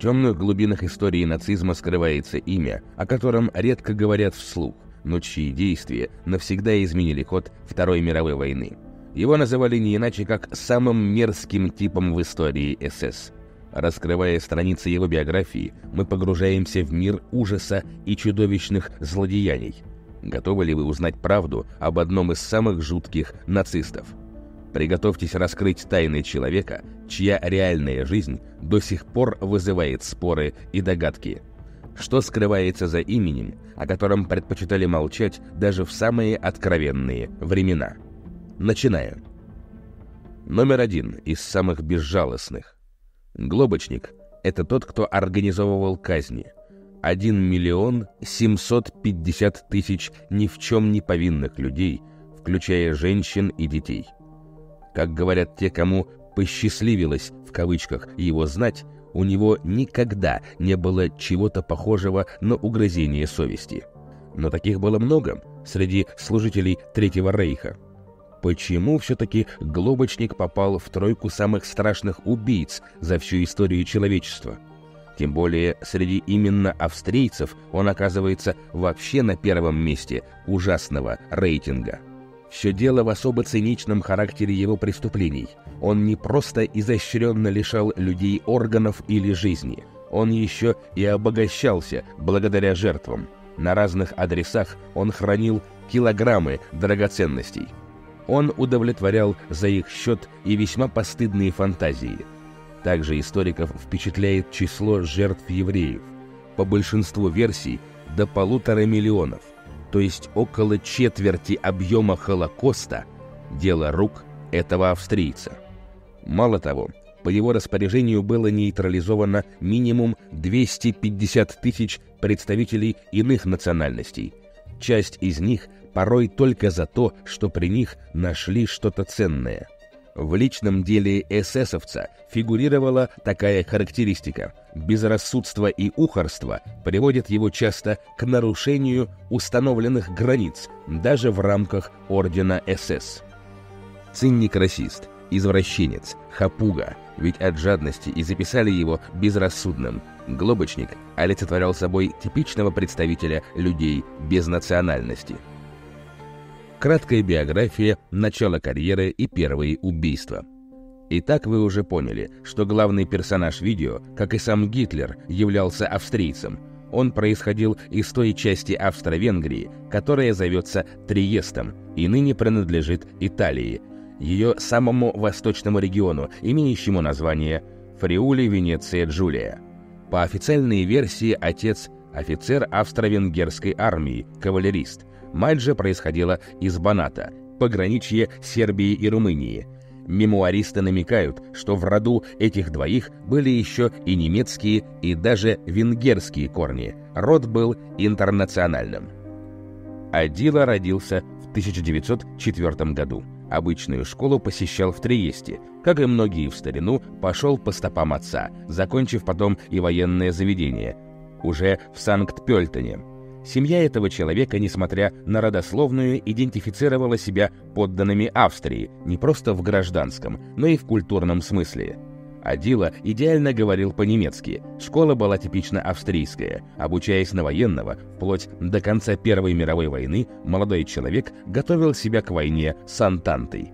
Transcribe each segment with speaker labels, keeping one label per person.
Speaker 1: темных глубинах истории нацизма скрывается имя, о котором редко говорят вслух, но чьи действия навсегда изменили ход Второй мировой войны. Его называли не иначе, как самым мерзким типом в истории СС. Раскрывая страницы его биографии, мы погружаемся в мир ужаса и чудовищных злодеяний. Готовы ли вы узнать правду об одном из самых жутких нацистов? Приготовьтесь раскрыть тайны человека, чья реальная жизнь до сих пор вызывает споры и догадки. Что скрывается за именем, о котором предпочитали молчать даже в самые откровенные времена? Начинаем. Номер один из самых безжалостных. Глобочник – это тот, кто организовывал казни. 1 миллион 750 тысяч ни в чем не повинных людей, включая женщин и детей. Как говорят те, кому «посчастливилось» в кавычках его знать, у него никогда не было чего-то похожего на угрызение совести. Но таких было много среди служителей Третьего Рейха – почему все-таки Глобочник попал в тройку самых страшных убийц за всю историю человечества. Тем более среди именно австрийцев он оказывается вообще на первом месте ужасного рейтинга. Все дело в особо циничном характере его преступлений. Он не просто изощренно лишал людей органов или жизни, он еще и обогащался благодаря жертвам. На разных адресах он хранил килограммы драгоценностей – он удовлетворял за их счет и весьма постыдные фантазии. Также историков впечатляет число жертв евреев. По большинству версий до полутора миллионов, то есть около четверти объема Холокоста – дело рук этого австрийца. Мало того, по его распоряжению было нейтрализовано минимум 250 тысяч представителей иных национальностей. Часть из них – порой только за то, что при них нашли что-то ценное. В личном деле эсэсовца фигурировала такая характеристика. Безрассудство и ухорство приводят его часто к нарушению установленных границ, даже в рамках ордена СС. Цинник-расист, извращенец, хапуга, ведь от жадности и записали его безрассудным. Глобочник олицетворял собой типичного представителя людей без национальности – краткая биография, начало карьеры и первые убийства. Итак, вы уже поняли, что главный персонаж видео, как и сам Гитлер, являлся австрийцем. Он происходил из той части Австро-Венгрии, которая зовется Триестом и ныне принадлежит Италии, ее самому восточному региону, имеющему название Фриули Венеция Джулия. По официальной версии отец – офицер австро-венгерской армии, кавалерист, Мать же происходила из Баната, пограничье Сербии и Румынии. Мемуаристы намекают, что в роду этих двоих были еще и немецкие, и даже венгерские корни. Род был интернациональным. Адила родился в 1904 году. Обычную школу посещал в Триесте. Как и многие в старину, пошел по стопам отца, закончив потом и военное заведение. Уже в Санкт-Пельтоне. Семья этого человека, несмотря на родословную, идентифицировала себя подданными Австрии не просто в гражданском, но и в культурном смысле. Адила идеально говорил по-немецки, школа была типично австрийская. Обучаясь на военного, вплоть до конца Первой мировой войны, молодой человек готовил себя к войне с Антантой.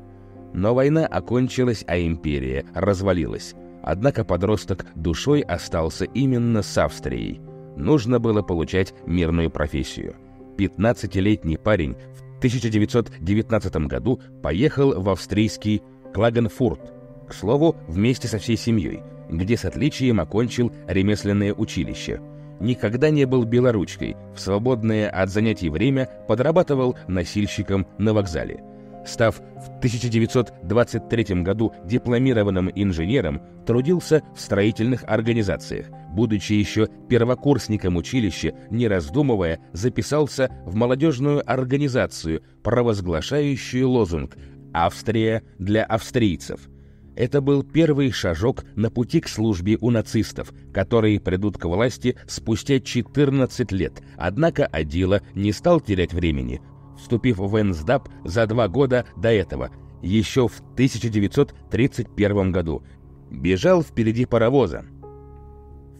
Speaker 1: Но война окончилась, а империя развалилась. Однако подросток душой остался именно с Австрией – нужно было получать мирную профессию. 15-летний парень в 1919 году поехал в австрийский Клагенфурт, к слову, вместе со всей семьей, где с отличием окончил ремесленное училище. Никогда не был белоручкой, в свободное от занятий время подрабатывал носильщиком на вокзале – Став в 1923 году дипломированным инженером, трудился в строительных организациях. Будучи еще первокурсником училища, не раздумывая, записался в молодежную организацию, провозглашающую лозунг «Австрия для австрийцев». Это был первый шажок на пути к службе у нацистов, которые придут к власти спустя 14 лет. Однако Адила не стал терять времени вступив в НСДАП за два года до этого, еще в 1931 году. Бежал впереди паровоза.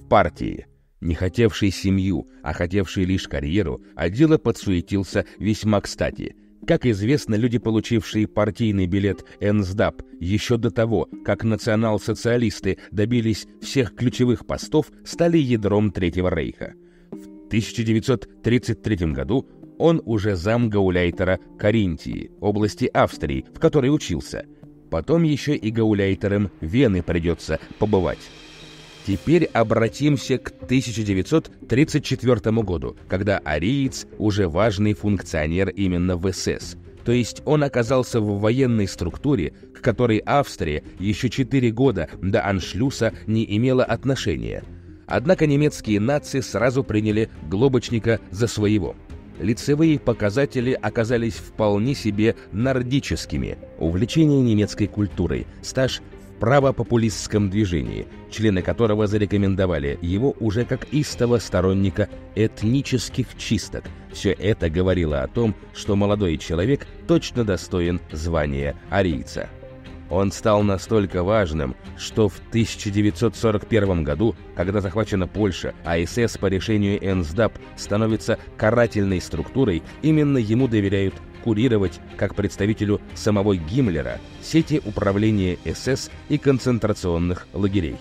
Speaker 1: в партии. Не хотевший семью, а хотевший лишь карьеру, Адила подсуетился весьма кстати – как известно, люди, получившие партийный билет НСДАП еще до того, как национал-социалисты добились всех ключевых постов, стали ядром Третьего Рейха. В 1933 году он уже зам гауляйтера Каринтии, области Австрии, в которой учился. Потом еще и гауляйтером Вены придется побывать. Теперь обратимся к 1934 году, когда ариец уже важный функционер именно в СС. То есть он оказался в военной структуре, к которой Австрия еще 4 года до аншлюса не имела отношения. Однако немецкие нации сразу приняли Глобочника за своего. Лицевые показатели оказались вполне себе нордическими. Увлечение немецкой культурой, стаж правопопулистском движении, члены которого зарекомендовали его уже как истого сторонника этнических чисток. Все это говорило о том, что молодой человек точно достоин звания арийца. Он стал настолько важным, что в 1941 году, когда захвачена Польша, а СС по решению НСДАП становится карательной структурой, именно ему доверяют курировать, как представителю самого Гиммлера, сети управления СС и концентрационных лагерей.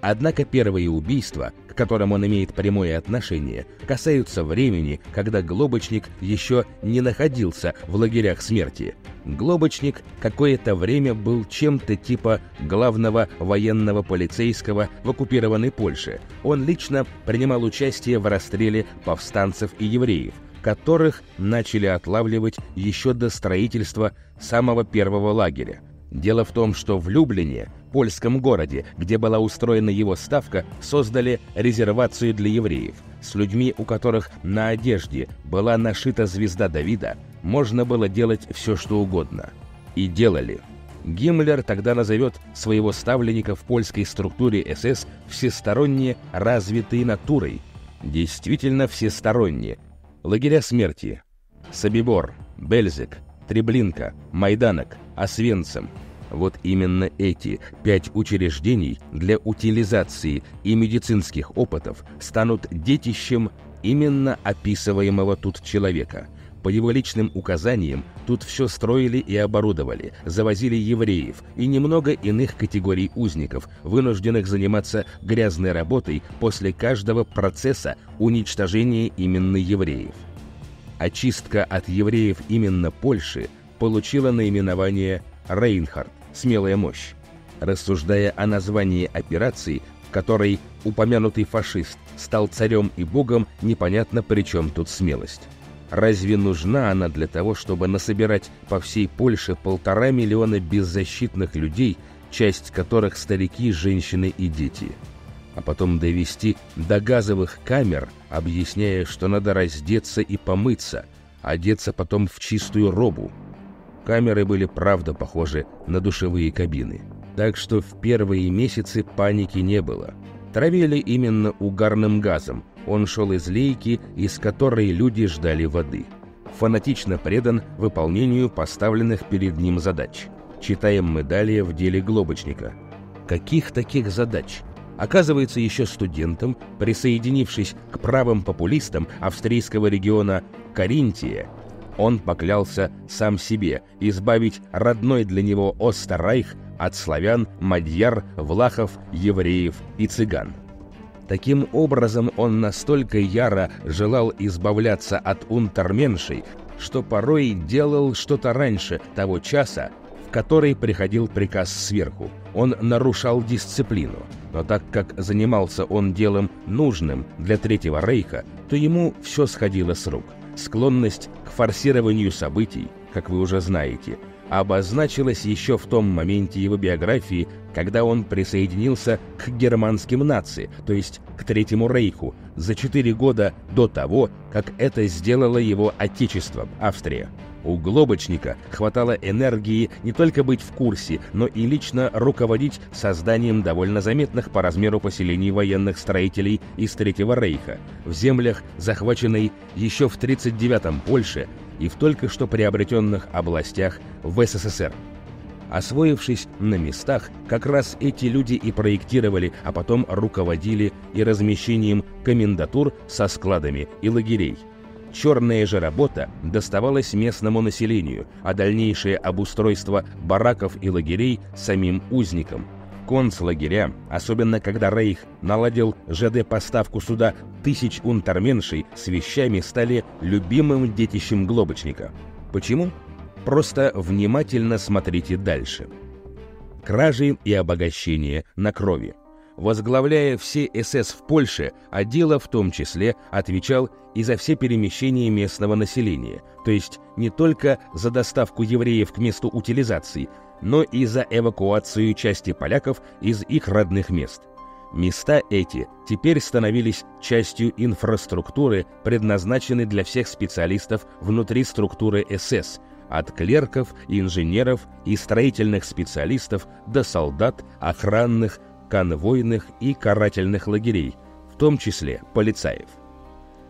Speaker 1: Однако первые убийства, к которым он имеет прямое отношение, касаются времени, когда Глобочник еще не находился в лагерях смерти. Глобочник какое-то время был чем-то типа главного военного полицейского в оккупированной Польше. Он лично принимал участие в расстреле повстанцев и евреев, которых начали отлавливать еще до строительства самого первого лагеря. Дело в том, что в Люблине, польском городе, где была устроена его ставка, создали резервацию для евреев. С людьми, у которых на одежде была нашита звезда Давида, можно было делать все, что угодно. И делали. Гиммлер тогда назовет своего ставленника в польской структуре СС всесторонне развитой натурой. Действительно всесторонне, лагеря смерти, Собибор, Бельзик, Треблинка, Майданок, Освенцим. Вот именно эти пять учреждений для утилизации и медицинских опытов станут детищем именно описываемого тут человека. По его личным указаниям тут все строили и оборудовали, завозили евреев и немного иных категорий узников, вынужденных заниматься грязной работой после каждого процесса уничтожения именно евреев. Очистка от евреев именно Польши получила наименование «Рейнхард» – «Смелая мощь». Рассуждая о названии операции, в которой упомянутый фашист стал царем и богом, непонятно при чем тут смелость. Разве нужна она для того, чтобы насобирать по всей Польше полтора миллиона беззащитных людей, часть которых старики, женщины и дети? А потом довести до газовых камер, объясняя, что надо раздеться и помыться, одеться потом в чистую робу. Камеры были правда похожи на душевые кабины. Так что в первые месяцы паники не было. Травили именно угарным газом – он шел из лейки, из которой люди ждали воды. Фанатично предан выполнению поставленных перед ним задач. Читаем мы далее в деле Глобочника. Каких таких задач? Оказывается, еще студентом, присоединившись к правым популистам австрийского региона Каринтия, он поклялся сам себе избавить родной для него Остеррайх от славян, мадьяр, влахов, евреев и цыган. Таким образом, он настолько яро желал избавляться от унтерменшей, что порой делал что-то раньше того часа, в который приходил приказ сверху. Он нарушал дисциплину, но так как занимался он делом нужным для Третьего Рейха, то ему все сходило с рук. Склонность к форсированию событий, как вы уже знаете – обозначилось еще в том моменте его биографии, когда он присоединился к германским нации, то есть к Третьему Рейху, за четыре года до того, как это сделало его отечеством, Австрия. У Глобочника хватало энергии не только быть в курсе, но и лично руководить созданием довольно заметных по размеру поселений военных строителей из Третьего Рейха в землях, захваченной еще в 1939-м Польше и в только что приобретенных областях в СССР. Освоившись на местах, как раз эти люди и проектировали, а потом руководили и размещением комендатур со складами и лагерей. Черная же работа доставалась местному населению, а дальнейшее обустройство бараков и лагерей самим узникам. Концлагеря, особенно когда Рейх наладил ЖД-поставку суда тысяч унтерменшей с вещами, стали любимым детищем Глобочника. Почему? Просто внимательно смотрите дальше. Кражи и обогащение на крови. Возглавляя все СС в Польше, Адила в том числе отвечал и за все перемещения местного населения, то есть не только за доставку евреев к месту утилизации, но и за эвакуацию части поляков из их родных мест. Места эти теперь становились частью инфраструктуры, предназначенной для всех специалистов внутри структуры СС – от клерков, инженеров и строительных специалистов до солдат, охранных, конвойных и карательных лагерей, в том числе полицаев.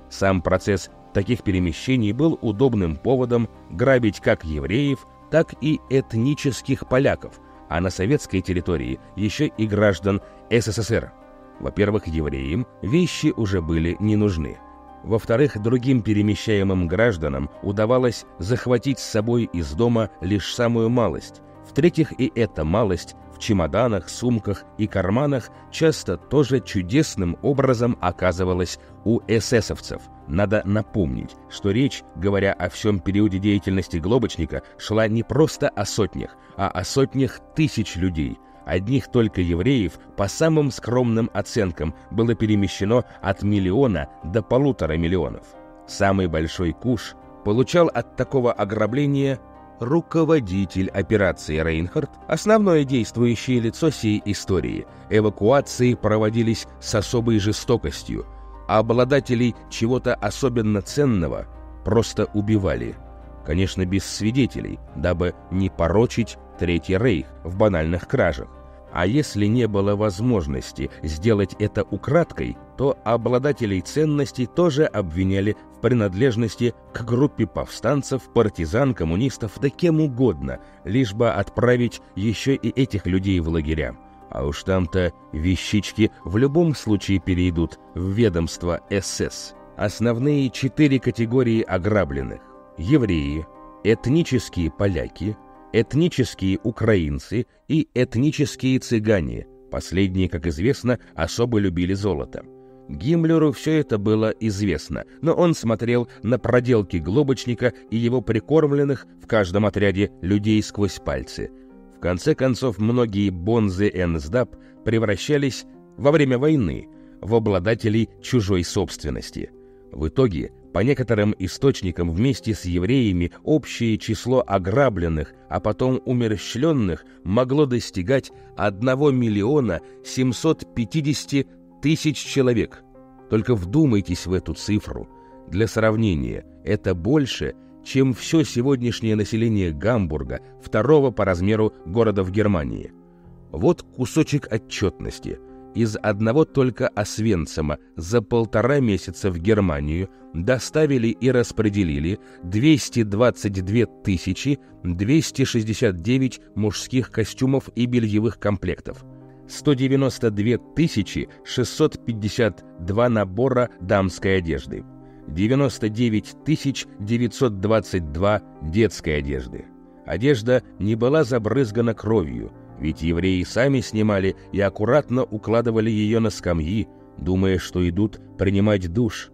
Speaker 1: Сам процесс таких перемещений был удобным поводом грабить как евреев, так и этнических поляков, а на советской территории еще и граждан СССР. Во-первых, евреям вещи уже были не нужны – во-вторых, другим перемещаемым гражданам удавалось захватить с собой из дома лишь самую малость. В-третьих, и эта малость в чемоданах, сумках и карманах часто тоже чудесным образом оказывалась у эсэсовцев. Надо напомнить, что речь, говоря о всем периоде деятельности Глобочника, шла не просто о сотнях, а о сотнях тысяч людей – Одних только евреев, по самым скромным оценкам, было перемещено от миллиона до полутора миллионов. Самый большой куш получал от такого ограбления руководитель операции Рейнхард, основное действующее лицо сей истории. Эвакуации проводились с особой жестокостью, а обладателей чего-то особенно ценного просто убивали. Конечно, без свидетелей, дабы не порочить Третий Рейх в банальных кражах. А если не было возможности сделать это украдкой, то обладателей ценностей тоже обвиняли в принадлежности к группе повстанцев, партизан, коммунистов, да кем угодно, лишь бы отправить еще и этих людей в лагеря. А уж там-то вещички в любом случае перейдут в ведомство СС. Основные четыре категории ограбленных – евреи, этнические поляки – этнические украинцы и этнические цыгане. Последние, как известно, особо любили золото. Гиммлеру все это было известно, но он смотрел на проделки Глобочника и его прикормленных в каждом отряде людей сквозь пальцы. В конце концов, многие бонзы Энсдап превращались во время войны в обладателей чужой собственности. В итоге по некоторым источникам вместе с евреями общее число ограбленных, а потом умерщвленных могло достигать 1 миллиона 750 тысяч человек. Только вдумайтесь в эту цифру. Для сравнения, это больше, чем все сегодняшнее население Гамбурга, второго по размеру города в Германии. Вот кусочек отчетности – из одного только Освенцима за полтора месяца в Германию доставили и распределили 222 269 мужских костюмов и бельевых комплектов, 192 652 набора дамской одежды, 99 922 детской одежды. Одежда не была забрызгана кровью – ведь евреи сами снимали и аккуратно укладывали ее на скамьи, думая, что идут принимать душ.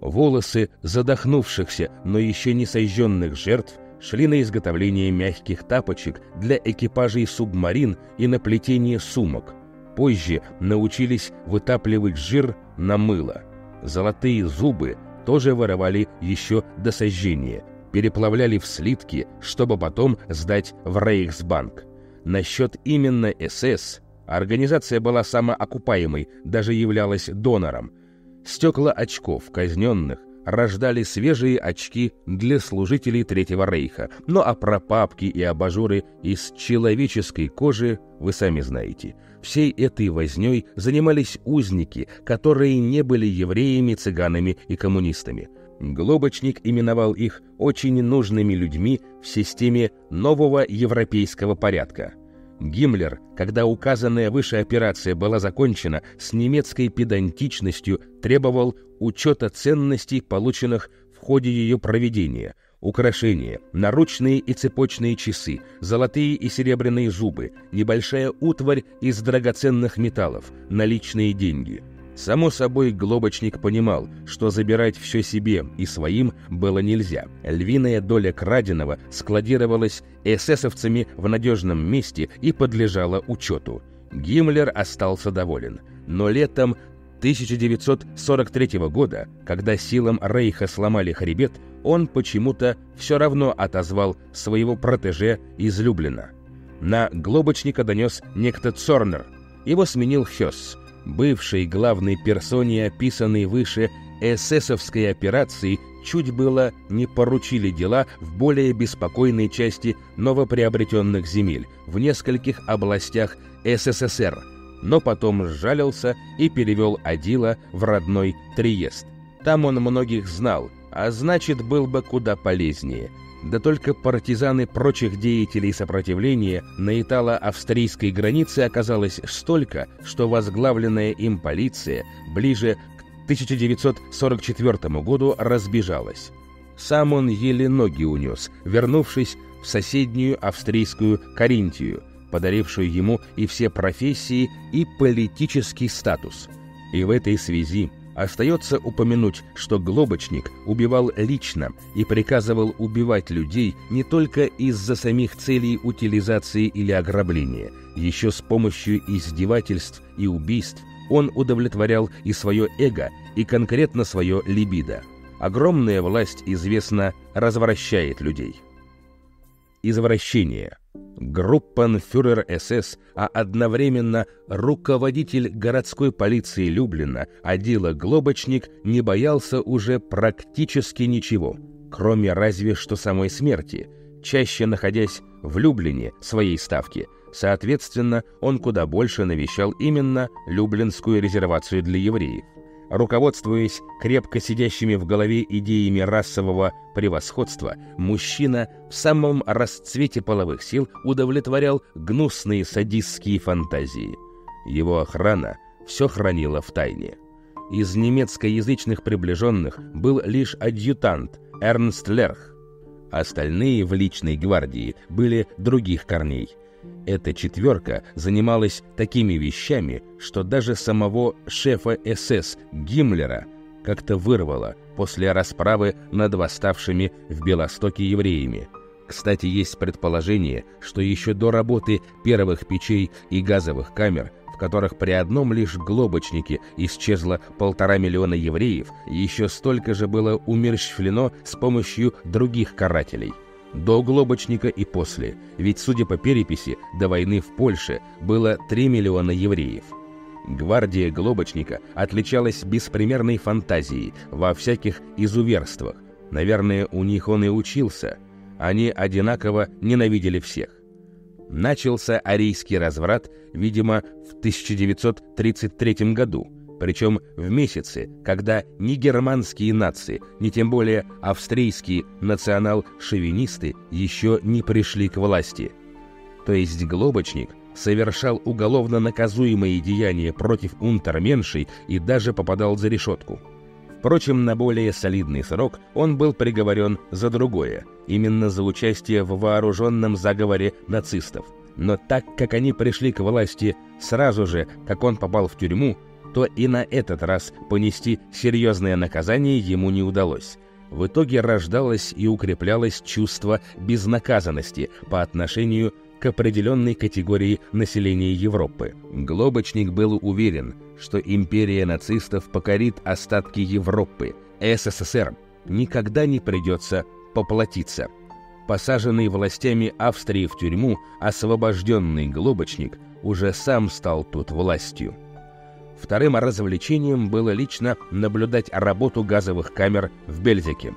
Speaker 1: Волосы задохнувшихся, но еще не сожженных жертв шли на изготовление мягких тапочек для экипажей субмарин и на плетение сумок. Позже научились вытапливать жир на мыло. Золотые зубы тоже воровали еще до сожжения, переплавляли в слитки, чтобы потом сдать в Рейхсбанк. Насчет именно СС организация была самоокупаемой, даже являлась донором. Стекла очков казненных рождали свежие очки для служителей Третьего Рейха, но а про папки и абажуры из человеческой кожи вы сами знаете. Всей этой вознёй занимались узники, которые не были евреями, цыганами и коммунистами. Глобочник именовал их очень нужными людьми в системе нового европейского порядка. Гиммлер, когда указанная выше операция была закончена, с немецкой педантичностью требовал учета ценностей, полученных в ходе ее проведения – украшения, наручные и цепочные часы, золотые и серебряные зубы, небольшая утварь из драгоценных металлов, наличные деньги. Само собой, Глобочник понимал, что забирать все себе и своим было нельзя. Львиная доля краденого складировалась эсэсовцами в надежном месте и подлежала учету. Гиммлер остался доволен. Но летом 1943 года, когда силам Рейха сломали хребет, он почему-то все равно отозвал своего протеже из Люблина. На Глобочника донес некто Цорнер. Его сменил Хёс, бывший главной персоне описанной выше эсэсовской операции чуть было не поручили дела в более беспокойной части новоприобретенных земель в нескольких областях СССР – но потом сжалился и перевел Адила в родной Триест. Там он многих знал, а значит, был бы куда полезнее. Да только партизаны прочих деятелей сопротивления на итало-австрийской границе оказалось столько, что возглавленная им полиция ближе к 1944 году разбежалась. Сам он еле ноги унес, вернувшись в соседнюю австрийскую Каринтию – подарившую ему и все профессии, и политический статус. И в этой связи остается упомянуть, что Глобочник убивал лично и приказывал убивать людей не только из-за самих целей утилизации или ограбления, еще с помощью издевательств и убийств он удовлетворял и свое эго, и конкретно свое либидо. Огромная власть, известно, развращает людей. Извращение – Группанфюрер СС, а одновременно руководитель городской полиции Люблина, Адила Глобочник, не боялся уже практически ничего, кроме разве что самой смерти, чаще находясь в Люблине, своей ставки. Соответственно, он куда больше навещал именно Люблинскую резервацию для евреев руководствуясь крепко сидящими в голове идеями расового превосходства, мужчина в самом расцвете половых сил удовлетворял гнусные садистские фантазии. Его охрана все хранила в тайне. Из немецкоязычных приближенных был лишь адъютант Эрнст Лерх. Остальные в личной гвардии были других корней – эта четверка занималась такими вещами, что даже самого шефа СС Гиммлера как-то вырвало после расправы над восставшими в Белостоке евреями. Кстати, есть предположение, что еще до работы первых печей и газовых камер, в которых при одном лишь глобочнике исчезло полтора миллиона евреев, еще столько же было умерщвлено с помощью других карателей – до Глобочника и после, ведь, судя по переписи, до войны в Польше было 3 миллиона евреев. Гвардия Глобочника отличалась беспримерной фантазией во всяких изуверствах. Наверное, у них он и учился. Они одинаково ненавидели всех. Начался арийский разврат, видимо, в 1933 году – причем в месяцы, когда ни германские нации, ни тем более австрийские национал-шовинисты еще не пришли к власти. То есть Глобочник совершал уголовно наказуемые деяния против унтерменшей и даже попадал за решетку. Впрочем, на более солидный срок он был приговорен за другое, именно за участие в вооруженном заговоре нацистов. Но так как они пришли к власти сразу же, как он попал в тюрьму, то и на этот раз понести серьезное наказание ему не удалось. В итоге рождалось и укреплялось чувство безнаказанности по отношению к определенной категории населения Европы. Глобочник был уверен, что империя нацистов покорит остатки Европы, СССР никогда не придется поплатиться. Посаженный властями Австрии в тюрьму, освобожденный Глобочник уже сам стал тут властью. Вторым развлечением было лично наблюдать работу газовых камер в Бельзике.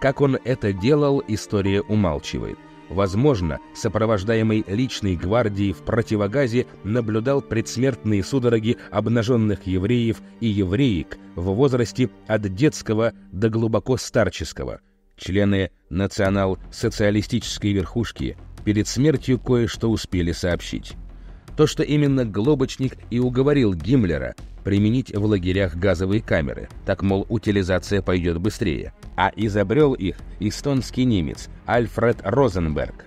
Speaker 1: Как он это делал, история умалчивает. возможно, сопровождаемый личной гвардией в противогазе, наблюдал предсмертные судороги обнаженных евреев и евреек в возрасте от детского до глубоко старческого. Члены национал-социалистической верхушки перед смертью кое-что успели сообщить. То, что именно Глобочник и уговорил Гиммлера применить в лагерях газовые камеры, так, мол, утилизация пойдет быстрее. А изобрел их эстонский немец Альфред Розенберг.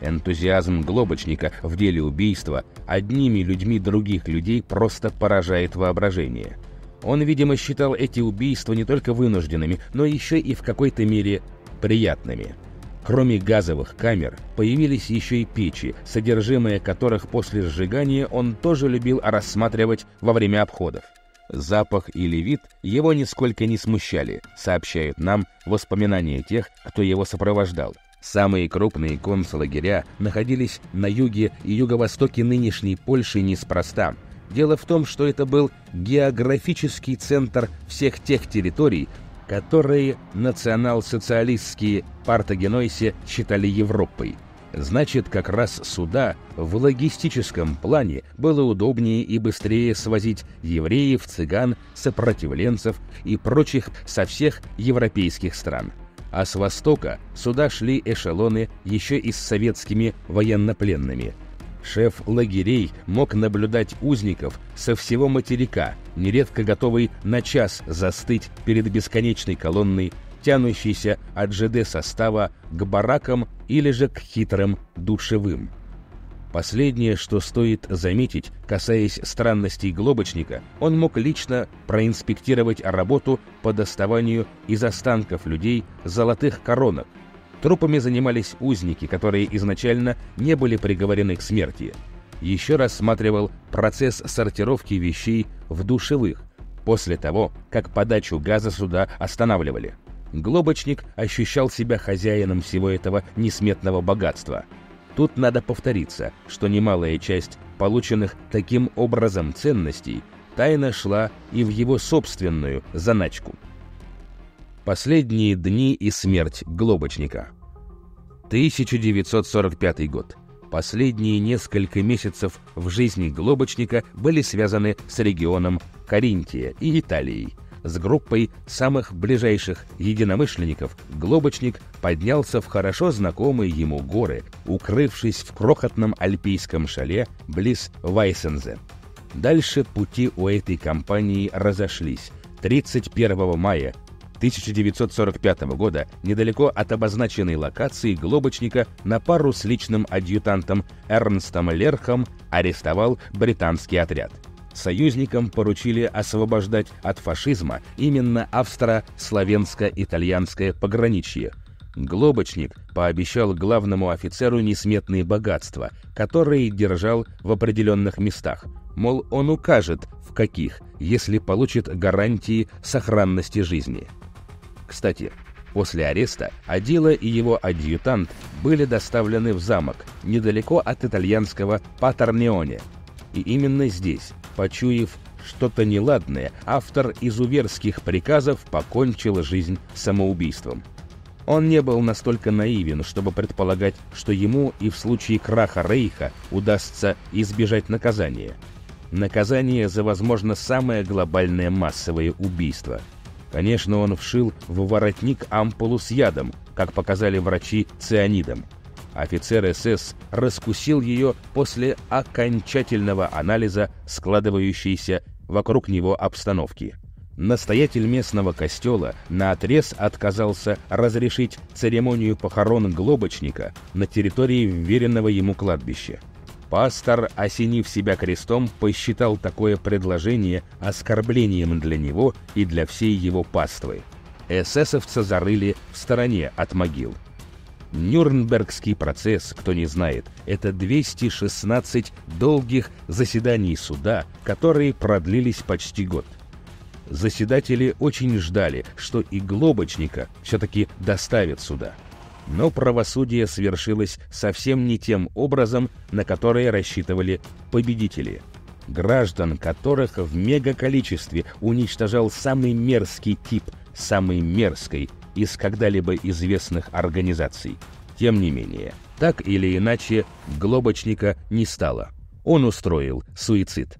Speaker 1: Энтузиазм Глобочника в деле убийства одними людьми других людей просто поражает воображение. Он, видимо, считал эти убийства не только вынужденными, но еще и в какой-то мере приятными. Кроме газовых камер, появились еще и печи, содержимое которых после сжигания он тоже любил рассматривать во время обходов. Запах или вид его нисколько не смущали, сообщают нам воспоминания тех, кто его сопровождал. Самые крупные концлагеря находились на юге и юго-востоке нынешней Польши неспроста. Дело в том, что это был географический центр всех тех территорий, которые национал-социалистские партагенойсе считали Европой. Значит, как раз сюда, в логистическом плане, было удобнее и быстрее свозить евреев, цыган, сопротивленцев и прочих со всех европейских стран. А с востока сюда шли эшелоны еще и с советскими военнопленными – Шеф лагерей мог наблюдать узников со всего материка, нередко готовый на час застыть перед бесконечной колонной, тянущейся от ЖД-состава к баракам или же к хитрым душевым. Последнее, что стоит заметить, касаясь странностей Глобочника, он мог лично проинспектировать работу по доставанию из останков людей золотых коронок, Трупами занимались узники, которые изначально не были приговорены к смерти. Еще рассматривал процесс сортировки вещей в душевых, после того, как подачу газа сюда останавливали. Глобочник ощущал себя хозяином всего этого несметного богатства. Тут надо повториться, что немалая часть полученных таким образом ценностей тайно шла и в его собственную заначку – Последние дни и смерть Глобочника. 1945 год. Последние несколько месяцев в жизни Глобочника были связаны с регионом Каринтия и Италией. С группой самых ближайших единомышленников Глобочник поднялся в хорошо знакомые ему горы, укрывшись в крохотном альпийском шале близ Вайсензе. Дальше пути у этой компании разошлись. 31 мая 1945 года недалеко от обозначенной локации Глобочника на пару с личным адъютантом Эрнстом Лерхом арестовал британский отряд. Союзникам поручили освобождать от фашизма именно австро-славянско-итальянское пограничье. Глобочник пообещал главному офицеру несметные богатства, которые держал в определенных местах. Мол, он укажет, в каких, если получит гарантии сохранности жизни. Кстати, после ареста Адила и его адъютант были доставлены в замок, недалеко от итальянского Патернионе. И именно здесь, почуяв что-то неладное, автор изуверских приказов покончил жизнь самоубийством. Он не был настолько наивен, чтобы предполагать, что ему и в случае краха Рейха удастся избежать наказания. Наказание за, возможно, самое глобальное массовое убийство – Конечно, он вшил в воротник ампулу с ядом, как показали врачи цианидом. Офицер СС раскусил ее после окончательного анализа складывающейся вокруг него обстановки. Настоятель местного костела наотрез отказался разрешить церемонию похорон глобочника на территории вверенного ему кладбища. Пастор, осенив себя крестом, посчитал такое предложение оскорблением для него и для всей его паствы. Эсэсовца зарыли в стороне от могил. Нюрнбергский процесс, кто не знает, это 216 долгих заседаний суда, которые продлились почти год. Заседатели очень ждали, что и Глобочника все-таки доставят сюда. Но правосудие свершилось совсем не тем образом, на который рассчитывали победители. Граждан, которых в мегаколичестве уничтожал самый мерзкий тип самой мерзкой из когда-либо известных организаций. Тем не менее, Так или иначе, Глобочника не стало. Он устроил суицид.